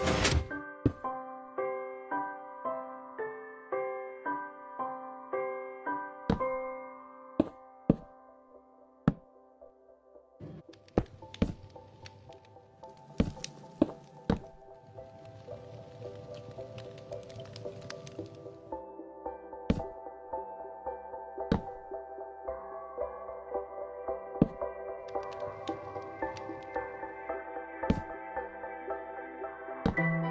you up.